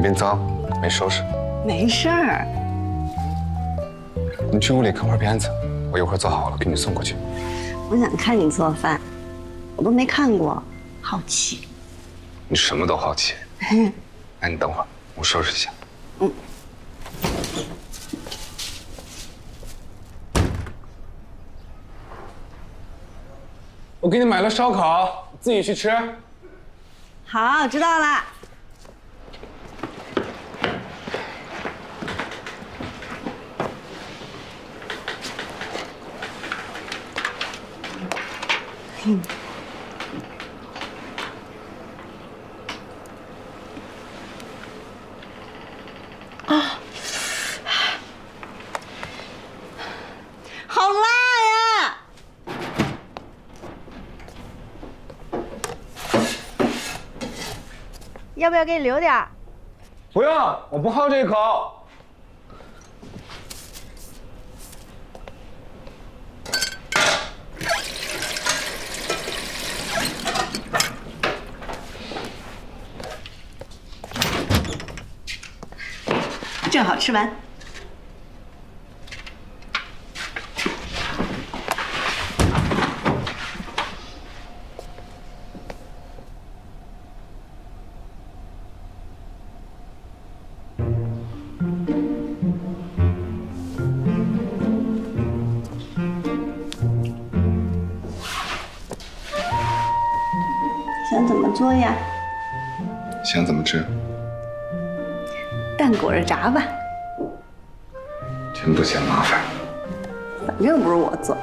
那边脏，没收拾。没事儿。你去屋里看会儿片子，我一会儿做好了给你送过去。我想看你做饭，我都没看过，好奇。你什么都好奇。那你等会儿，我收拾一下。嗯。我给你买了烧烤，自己去吃。好，知道了。啊，好辣呀！要不要给你留点儿？不用，我不好这一口。正好吃完。想怎么做呀？想怎么吃？蛋裹着炸吧，真不嫌麻烦。反正不是我做。